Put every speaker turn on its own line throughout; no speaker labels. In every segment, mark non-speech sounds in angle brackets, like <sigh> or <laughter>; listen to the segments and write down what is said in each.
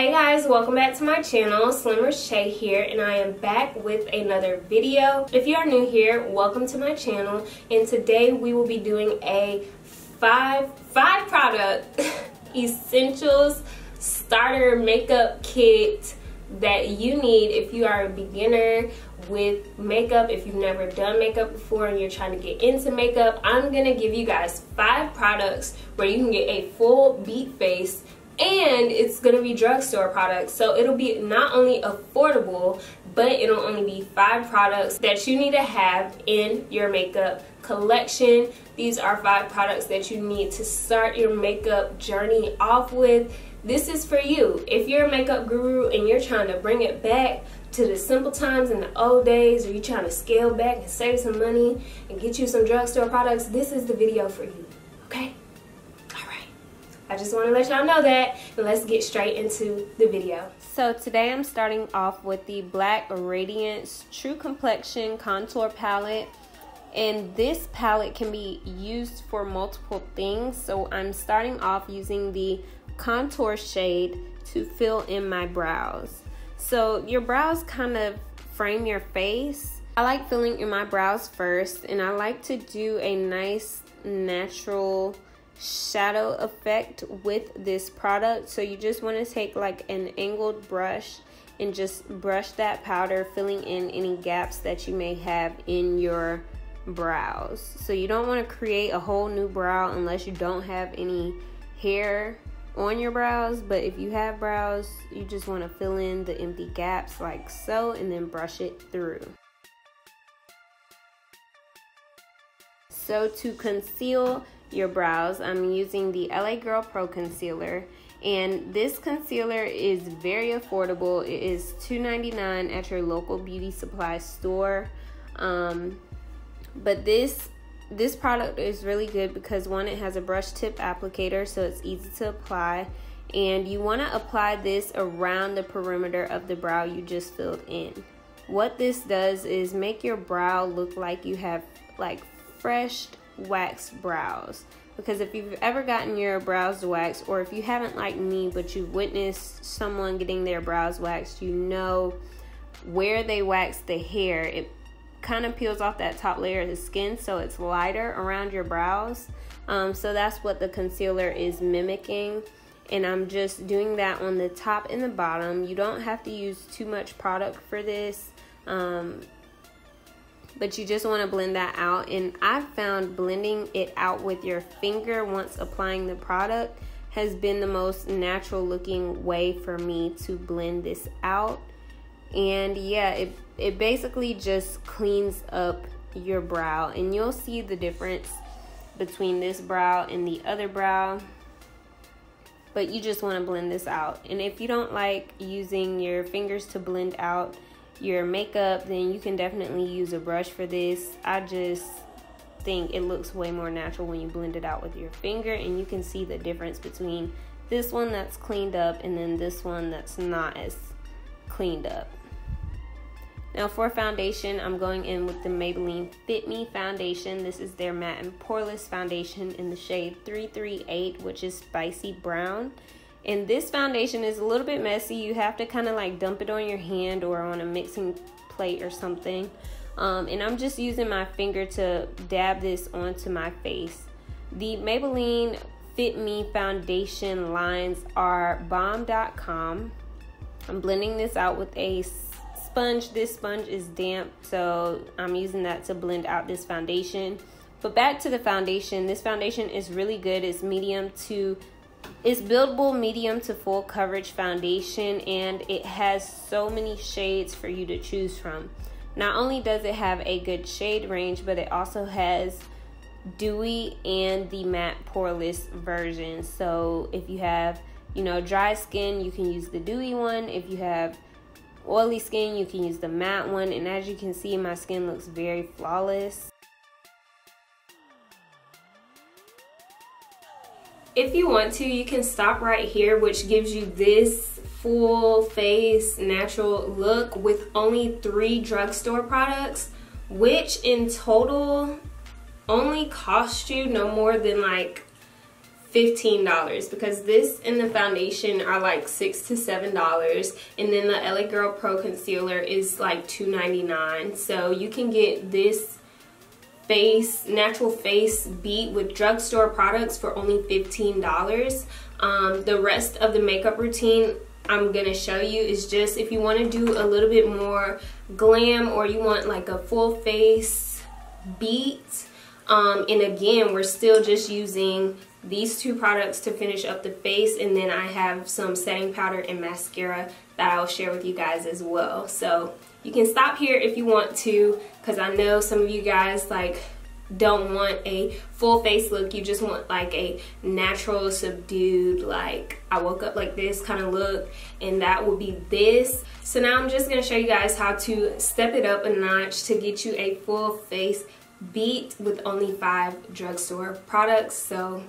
Hey guys, welcome back to my channel. Slim Reshae here and I am back with another video. If you are new here, welcome to my channel and today we will be doing a five, five product <laughs> essentials starter makeup kit that you need if you are a beginner with makeup if you've never done makeup before and you're trying to get into makeup i'm gonna give you guys five products where you can get a full beat face and it's gonna be drugstore products. So it'll be not only affordable but it'll only be five products that you need to have in your makeup collection. These are five products that you need to start your makeup journey off with. This is for you. If you're a makeup guru and you're trying to bring it back to the simple times in the old days or you're trying to scale back and save some money and get you some drugstore products this is the video for you I just want to let y'all know that and let's get straight into the video. So today I'm starting off with the Black Radiance True Complexion Contour Palette and this palette can be used for multiple things so I'm starting off using the contour shade to fill in my brows. So your brows kind of frame your face. I like filling in my brows first and I like to do a nice natural shadow effect with this product. So you just want to take like an angled brush and just brush that powder, filling in any gaps that you may have in your brows. So you don't want to create a whole new brow unless you don't have any hair on your brows. But if you have brows, you just want to fill in the empty gaps like so and then brush it through. So to conceal your brows. I'm using the LA Girl Pro Concealer and this concealer is very affordable. It is $2.99 at your local beauty supply store. Um, but this this product is really good because one, it has a brush tip applicator so it's easy to apply and you want to apply this around the perimeter of the brow you just filled in. What this does is make your brow look like you have like fresh waxed brows. Because if you've ever gotten your brows waxed or if you haven't like me but you've witnessed someone getting their brows waxed you know where they wax the hair. It kind of peels off that top layer of the skin so it's lighter around your brows. Um, so that's what the concealer is mimicking. And I'm just doing that on the top and the bottom. You don't have to use too much product for this. Um, but you just want to blend that out and I've found blending it out with your finger once applying the product has been the most natural looking way for me to blend this out. And yeah it, it basically just cleans up your brow and you'll see the difference between this brow and the other brow. But you just want to blend this out and if you don't like using your fingers to blend out your makeup, then you can definitely use a brush for this. I just think it looks way more natural when you blend it out with your finger and you can see the difference between this one that's cleaned up and then this one that's not as cleaned up. Now for foundation, I'm going in with the Maybelline Fit Me foundation. This is their matte and poreless foundation in the shade 338, which is spicy brown. And this foundation is a little bit messy. You have to kind of like dump it on your hand or on a mixing plate or something. Um, and I'm just using my finger to dab this onto my face. The Maybelline Fit Me foundation lines are bomb.com. I'm blending this out with a sponge. This sponge is damp, so I'm using that to blend out this foundation. But back to the foundation. This foundation is really good. It's medium to it's buildable medium to full coverage foundation and it has so many shades for you to choose from. Not only does it have a good shade range, but it also has dewy and the matte poreless version. So if you have, you know, dry skin, you can use the dewy one. If you have oily skin, you can use the matte one. And as you can see, my skin looks very flawless. If you want to, you can stop right here, which gives you this full face natural look with only three drugstore products, which in total only cost you no more than like $15 because this and the foundation are like six to seven dollars and then the LA Girl Pro concealer is like $2.99 so you can get this face natural face beat with drugstore products for only $15 um, the rest of the makeup routine I'm gonna show you is just if you want to do a little bit more glam or you want like a full face beat um, and again we're still just using these two products to finish up the face and then I have some setting powder and mascara that I'll share with you guys as well. So you can stop here if you want to because I know some of you guys like don't want a full face look. You just want like a natural subdued like I woke up like this kind of look and that will be this. So now I'm just to show you guys how to step it up a notch to get you a full face beat with only five drugstore products. So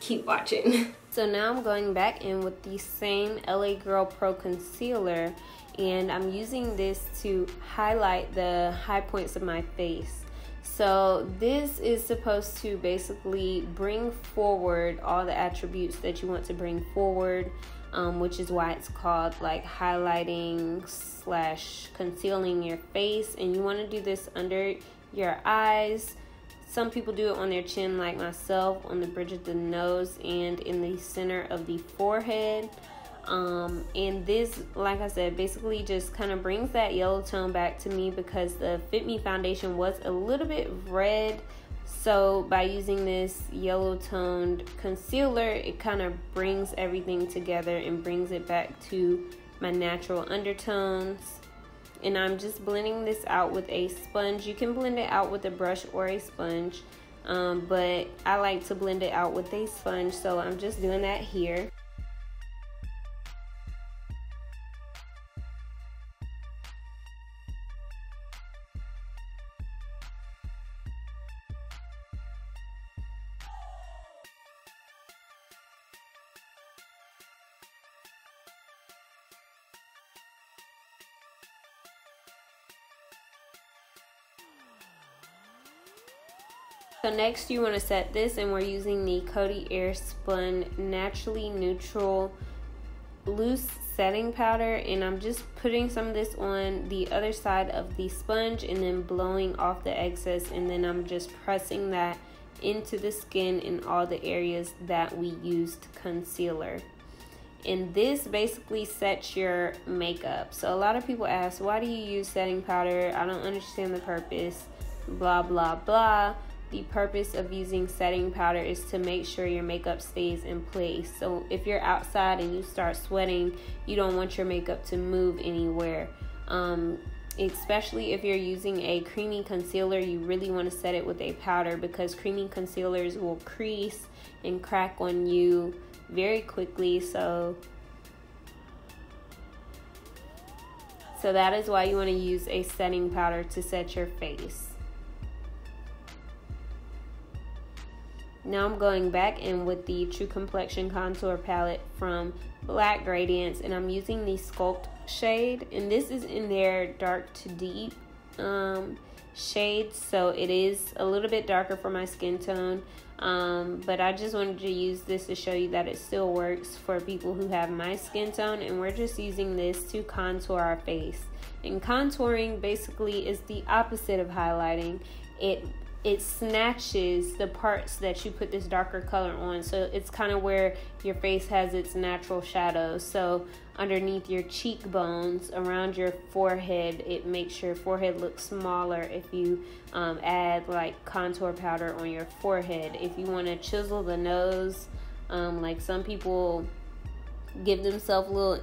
keep watching. <laughs>
So now I'm going back in with the same LA Girl Pro Concealer and I'm using this to highlight the high points of my face. So this is supposed to basically bring forward all the attributes that you want to bring forward, um, which is why it's called like highlighting slash concealing your face. And you want to do this under your eyes, some people do it on their chin, like myself, on the bridge of the nose and in the center of the forehead. Um, and this, like I said, basically just kind of brings that yellow tone back to me because the Fit Me foundation was a little bit red. So by using this yellow toned concealer, it kind of brings everything together and brings it back to my natural undertones and I'm just blending this out with a sponge. You can blend it out with a brush or a sponge, um, but I like to blend it out with a sponge, so I'm just doing that here. So next you want to set this and we're using the Coty Airspun Naturally Neutral Loose Setting Powder and I'm just putting some of this on the other side of the sponge and then blowing off the excess and then I'm just pressing that into the skin in all the areas that we used concealer. And this basically sets your makeup. So a lot of people ask, why do you use setting powder? I don't understand the purpose, blah, blah, blah the purpose of using setting powder is to make sure your makeup stays in place. So if you're outside and you start sweating, you don't want your makeup to move anywhere. Um, especially if you're using a creamy concealer, you really want to set it with a powder because creamy concealers will crease and crack on you very quickly. So So that is why you want to use a setting powder to set your face. Now I'm going back in with the True Complexion Contour Palette from Black Radiance, and I'm using the Sculpt shade and this is in their dark to deep um, shades so it is a little bit darker for my skin tone um, but I just wanted to use this to show you that it still works for people who have my skin tone and we're just using this to contour our face. And contouring basically is the opposite of highlighting. It it snatches the parts that you put this darker color on. So it's kind of where your face has its natural shadows. So underneath your cheekbones, around your forehead, it makes your forehead look smaller if you um, add like contour powder on your forehead. If you want to chisel the nose, um, like some people give themselves little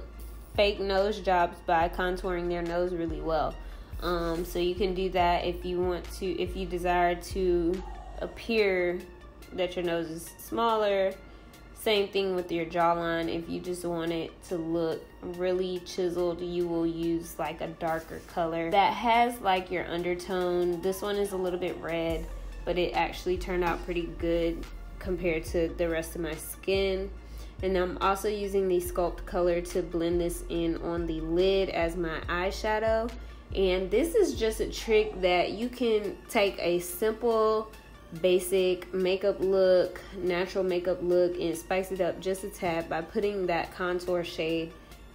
fake nose jobs by contouring their nose really well. Um, so you can do that if you want to, if you desire to appear that your nose is smaller. Same thing with your jawline. If you just want it to look really chiseled, you will use like a darker color that has like your undertone. This one is a little bit red, but it actually turned out pretty good compared to the rest of my skin. And I'm also using the Sculpt color to blend this in on the lid as my eyeshadow. And this is just a trick that you can take a simple
basic makeup look, natural makeup look, and spice it up just a tad by putting that contour shade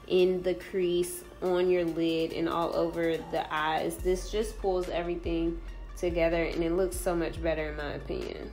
in the crease on your lid and all over the eyes. This just pulls everything together and it looks so much better in my opinion.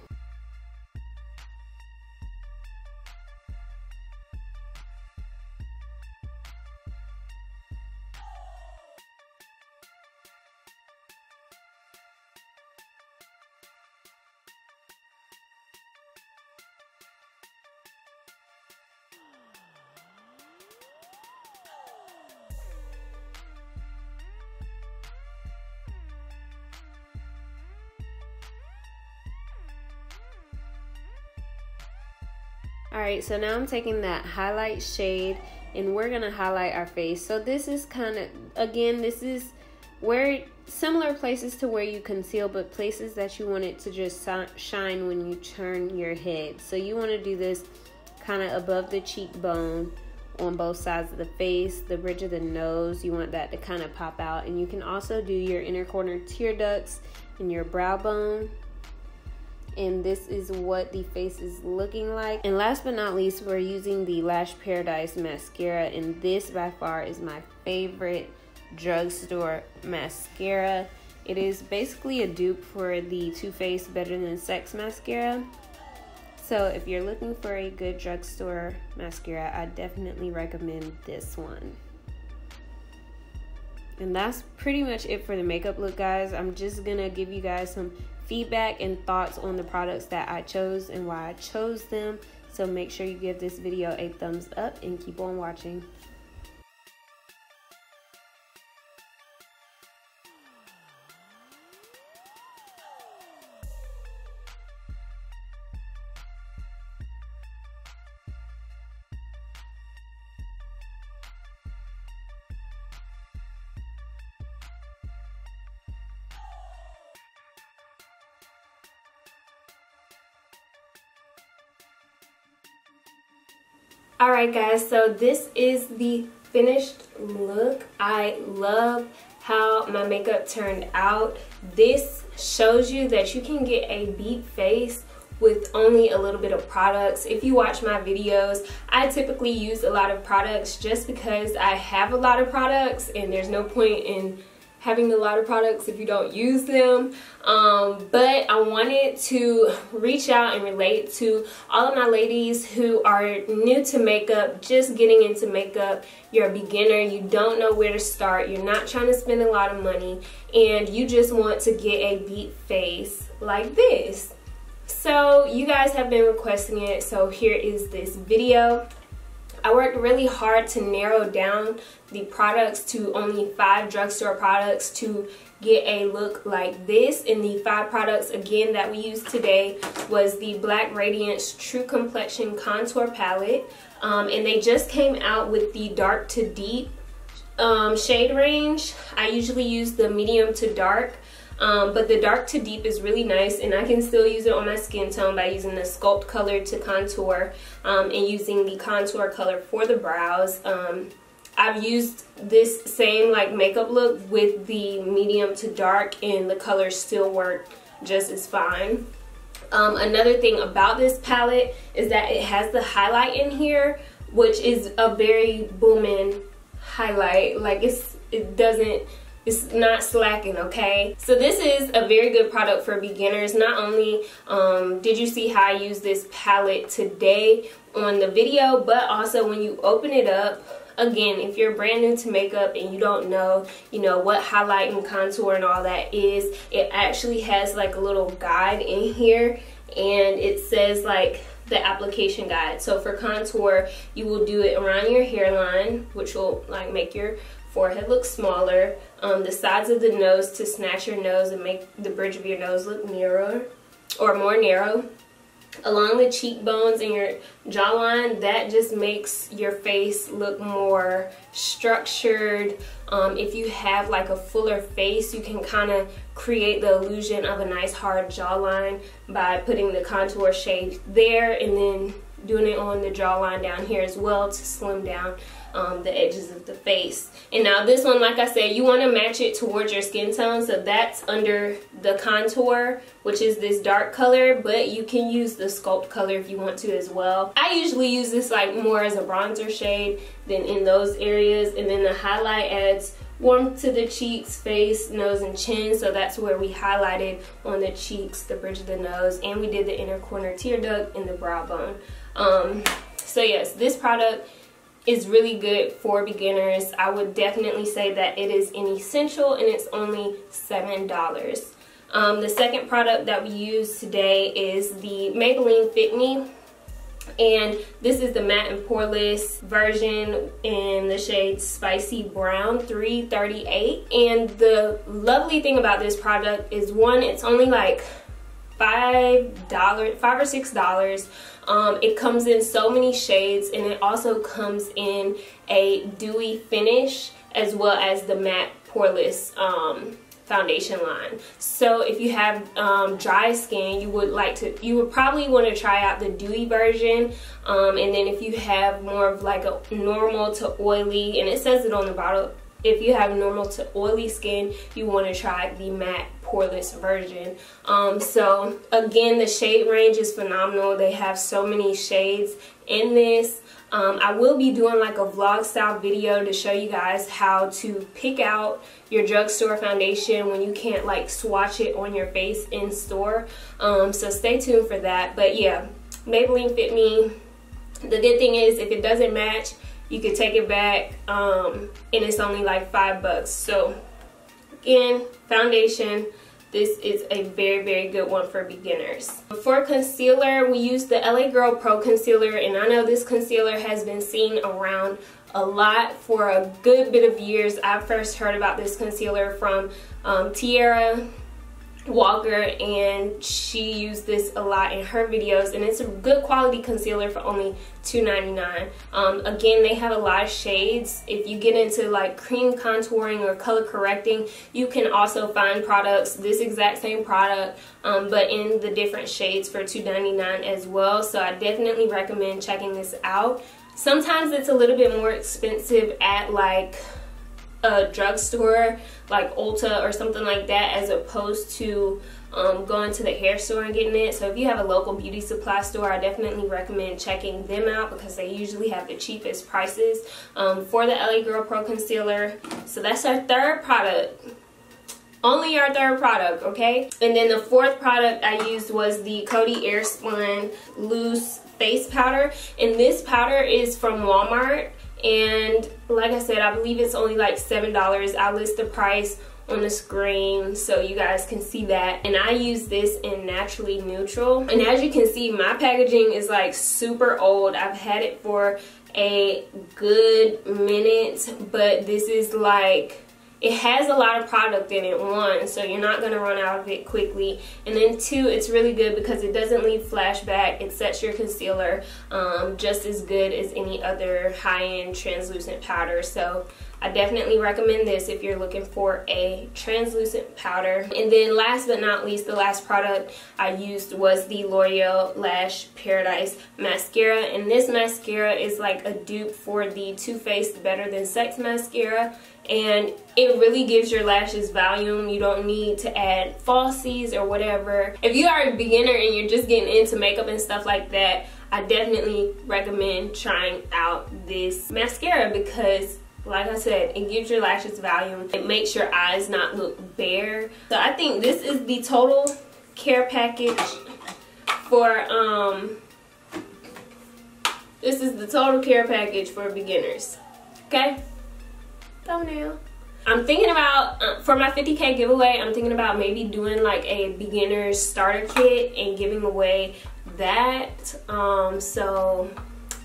Alright, so now I'm taking that highlight shade and we're to highlight our face. So this is kind of, again, this is where similar places to where you conceal, but places that you want it to just shine when you turn your head. So you want to do this kind of above the cheekbone on both sides of the face, the bridge of the nose. You want that to kind of pop out. And you can also do your inner corner tear ducts and your brow bone and this is what the face is looking like. And last but not least we're using the lash paradise mascara and this by far is my favorite drugstore mascara. It is basically a dupe for the Too Faced Better Than Sex mascara. So if you're looking for a good drugstore mascara I definitely recommend this one and that's pretty much it for the makeup look guys i'm just gonna give you guys some feedback and thoughts on the products that I chose and why I chose them. So make sure you give this video a thumbs up and keep on watching. Alright guys, so this is the finished look. I love how my makeup turned out. This shows you that you can get a beat face with only a little bit of products. If you watch my videos, I typically use a lot of products just because I have a lot of products and there's no point in having a lot of products if you don't use them. Um, but I wanted to reach out and relate to all of my ladies who are new to makeup, just getting into makeup. You're a beginner, you don't know where to start, you're not trying to spend a lot of money, and you just want to get a beat face like this. So you guys have been requesting it, so here is this video. I worked really hard to narrow down the products to only five drugstore products to get a look like this. And the five products, again, that we used today was the Black Radiance True Complexion Contour Palette. Um, and they just came out with the dark to deep um, shade range. I usually use the medium to dark. Um, but the dark to deep is really nice and I can still use it on my skin tone by using the sculpt color to contour um, and using the contour color for the brows. Um, I've used this same like makeup look with the medium to dark and the colors still work just as fine. Um, another thing about this palette is that it has the highlight in here which is a very booming highlight like it's it doesn't it's not slacking okay? So this is a very good product for beginners. Not only um, did you see how I use this palette today on the video but also when you open it up again if you're brand new to makeup and you don't know you know what highlight and contour and all that is it actually has like a little guide in here and it says like the application guide. So for contour you will do it around your hairline which will like make your forehead look smaller, um, the sides of the nose to snatch your nose and make the bridge of your nose look narrower or more narrow. Along the cheekbones and your jawline, that just makes your face look more structured. Um, if you have like a fuller face, you can kind of create the illusion of a nice hard jawline by putting the contour shade there and then doing it on the jawline down here as well to slim down um, the edges of the face. And now this one, like I said, you want to match it towards your skin tone. So that's under the contour, which is this dark color, but you can use the sculpt color if you want to as well. I usually use this like more as a bronzer shade than in those areas. And then the highlight adds warmth to the cheeks, face, nose, and chin. So that's where we highlighted on the cheeks, the bridge of the nose, and we did the inner corner tear duct and the brow bone. Um, so yes, this product is really good for beginners. I would definitely say that it is an essential and it's only $7. Um, the second product that we use today is the Maybelline Fit Me. And this is the matte and poreless version in the shade Spicy Brown 338. And the lovely thing about this product is one, it's only like five dollars five or six dollars. Um, it comes in so many shades and it also comes in a dewy finish as well as the matte poreless um, foundation line. So if you have um, dry skin you would like to you would probably want to try out the dewy version um, and then if you have more of like a normal to oily and it says it on the bottle if you have normal to oily skin, you want to try the matte poreless version. Um, so again, the shade range is phenomenal. They have so many shades in this. Um, I will be doing like a vlog style video to show you guys how to pick out your drugstore foundation when you can't like swatch it on your face in store. Um, so stay tuned for that. But yeah, Maybelline Fit Me. The good thing is if it doesn't match, you can take it back um, and it's only like five bucks so again foundation this is a very very good one for beginners. For concealer we use the LA Girl Pro concealer and I know this concealer has been seen around a lot for a good bit of years. I first heard about this concealer from um, Tiara Walker and she used this a lot in her videos and it's a good quality concealer for only $2.99. Um, again, they have a lot of shades. If you get into like cream contouring or color correcting, you can also find products, this exact same product, um, but in the different shades for $2.99 as well. So I definitely recommend checking this out. Sometimes it's a little bit more expensive at like a drugstore like Ulta or something like that as opposed to um, going to the hair store and getting it. So if you have a local beauty supply store, I definitely recommend checking them out because they usually have the cheapest prices um, for the LA Girl Pro Concealer. So that's our third product. Only our third product, okay? And then the fourth product I used was the Coty Airspun Loose Face Powder. And this powder is from Walmart and like I said I believe it's only like seven dollars. I'll list the price on the screen so you guys can see that. And I use this in naturally neutral. And as you can see my packaging is like super old. I've had it for a good minute but this is like it has a lot of product in it one so you're not going to run out of it quickly and then two it's really good because it doesn't leave flashback it sets your concealer um, just as good as any other high-end translucent powder so I definitely recommend this if you're looking for a translucent powder. And then last but not least, the last product I used was the L'Oreal Lash Paradise Mascara. And this mascara is like a dupe for the Too Faced Better Than Sex Mascara and it really gives your lashes volume. You don't need to add falsies or whatever. If you are a beginner and you're just getting into makeup and stuff like that, I definitely recommend trying out this mascara because like I said, it gives your lashes volume. It makes your eyes not look bare. So I think this is the total care package for, um, this is the total care package for beginners. Okay? Thumbnail. I'm thinking about, uh, for my 50k giveaway, I'm thinking about maybe doing like a beginner's starter kit and giving away that. Um, so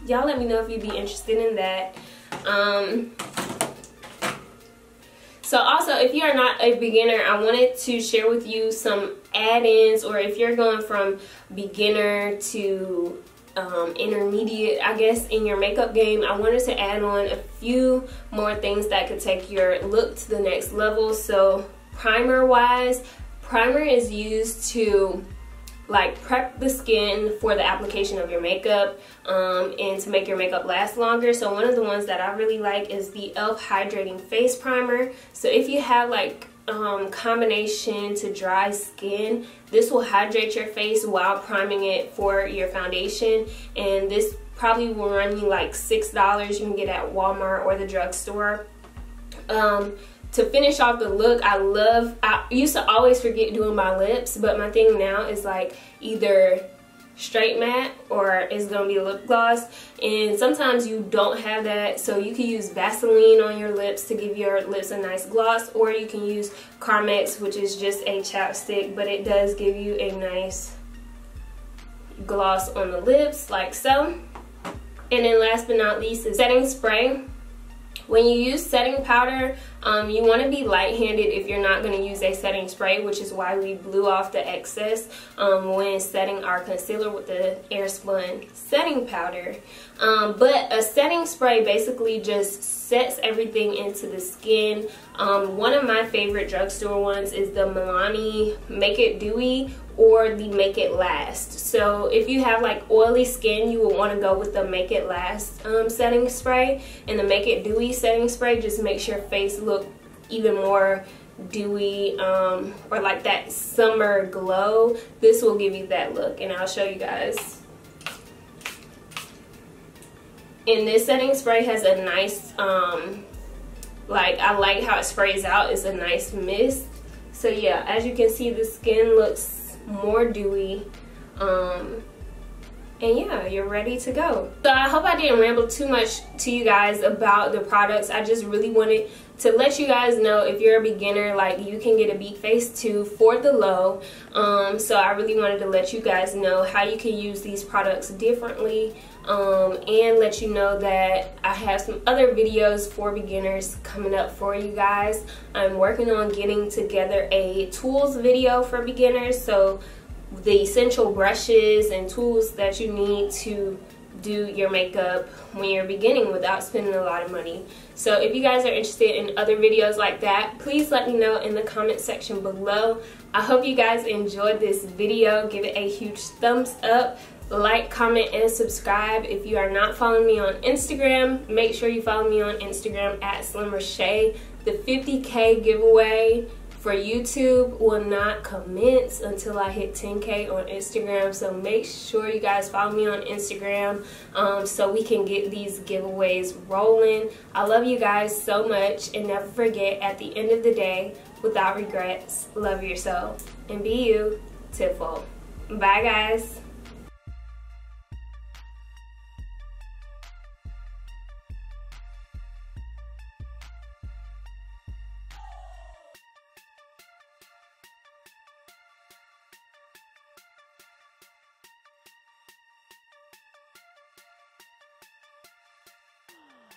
y'all let me know if you'd be interested in that. Um, so also, if you are not a beginner, I wanted to share with you some add-ins or if you're going from beginner to um, intermediate, I guess, in your makeup game, I wanted to add on a few more things that could take your look to the next level. So primer wise, primer is used to like prep the skin for the application of your makeup um, and to make your makeup last longer. So one of the ones that I really like is the e.l.f. Hydrating Face Primer. So if you have like um, combination to dry skin, this will hydrate your face while priming it for your foundation. And this probably will run you like $6 you can get at Walmart or the drugstore. Um, to finish off the look, I love, I used to always forget doing my lips, but my thing now is like either straight matte or it's gonna be a lip gloss. And sometimes you don't have that so you can use Vaseline on your lips to give your lips a nice gloss or you can use Carmex which is just a chapstick but it does give you a nice gloss on the lips like so. And then last but not least is setting spray. When you use setting powder, um, you want to be light-handed if you're not going to use a setting spray, which is why we blew off the excess um, when setting our concealer with the Airspun setting powder. Um, but a setting spray basically just sets everything into the skin. Um, one of my favorite drugstore ones is the Milani Make It Dewy or the Make It Last. So if you have like oily skin, you would want to go with the Make It Last um, setting spray. And the Make It Dewy setting spray just makes your face look even more dewy um, or like that summer glow. This will give you that look and I'll show you guys. And this setting spray has a nice, um, like I like how it sprays out. It's a nice mist. So yeah, as you can see, the skin looks more dewy. Um, and yeah, you're ready to go. So I hope I didn't ramble too much to you guys about the products. I just really wanted to let you guys know if you're a beginner, like you can get a Beat Face 2 for the low. Um, so I really wanted to let you guys know how you can use these products differently um, and let you know that I have some other videos for beginners coming up for you guys. I'm working on getting together a tools video for beginners. So the essential brushes and tools that you need to do your makeup when you're beginning without spending a lot of money. So if you guys are interested in other videos like that, please let me know in the comment section below. I hope you guys enjoyed this video. Give it a huge thumbs up like, comment, and subscribe. If you are not following me on Instagram, make sure you follow me on Instagram at SlimReshae. The 50K giveaway for YouTube will not commence until I hit 10K on Instagram. So make sure you guys follow me on Instagram um, so we can get these giveaways rolling. I love you guys so much. And never forget, at the end of the day, without regrets, love yourself and be you, Tiful. Bye, guys.